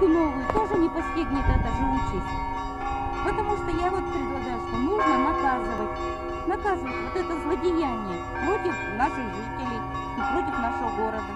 политику новую тоже не постигнет эта же участь. Потому что я вот предлагаю, что нужно наказывать, наказывать вот это злодеяние против наших жителей, против нашего города.